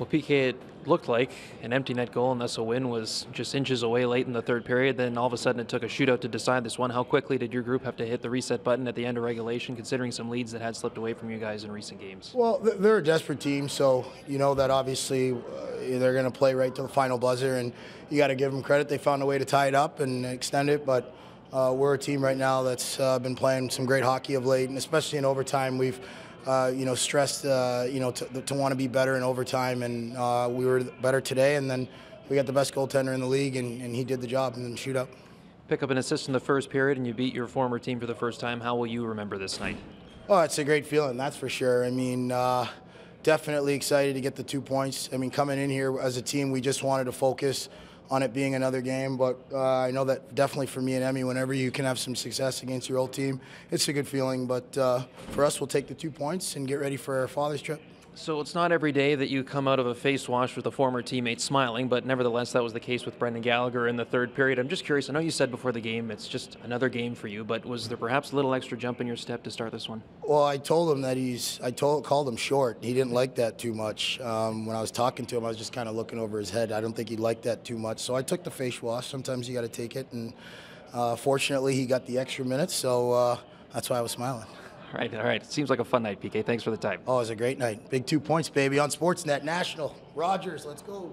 Well, PK, it looked like an empty net goal and thus a win was just inches away late in the third period. Then all of a sudden it took a shootout to decide this one. How quickly did your group have to hit the reset button at the end of regulation, considering some leads that had slipped away from you guys in recent games? Well, they're a desperate team, so you know that obviously uh, they're going to play right to the final buzzer, and you got to give them credit. They found a way to tie it up and extend it, but uh, we're a team right now that's uh, been playing some great hockey of late, and especially in overtime, we've uh, you know stressed uh, you know to, to want to be better in overtime, and uh, we were better today, and then we got the best goaltender in the league, and, and he did the job in shoot up. Pick up an assist in the first period and you beat your former team for the first time. How will you remember this night? Oh, it's a great feeling, that's for sure. I mean, uh, definitely excited to get the two points. I mean, coming in here as a team, we just wanted to focus on it being another game. But uh, I know that definitely for me and Emmy, whenever you can have some success against your old team, it's a good feeling. But uh, for us, we'll take the two points and get ready for our father's trip. So it's not every day that you come out of a face wash with a former teammate smiling, but nevertheless, that was the case with Brendan Gallagher in the third period. I'm just curious. I know you said before the game it's just another game for you, but was there perhaps a little extra jump in your step to start this one? Well, I told him that he's. I told called him short. He didn't like that too much. Um, when I was talking to him, I was just kind of looking over his head. I don't think he liked that too much. So I took the face wash. Sometimes you got to take it, and uh, fortunately, he got the extra minutes. So uh, that's why I was smiling. All right, all right. It seems like a fun night, PK. Thanks for the time. Oh, it was a great night. Big two points, baby, on Sportsnet National. Rogers, let's go.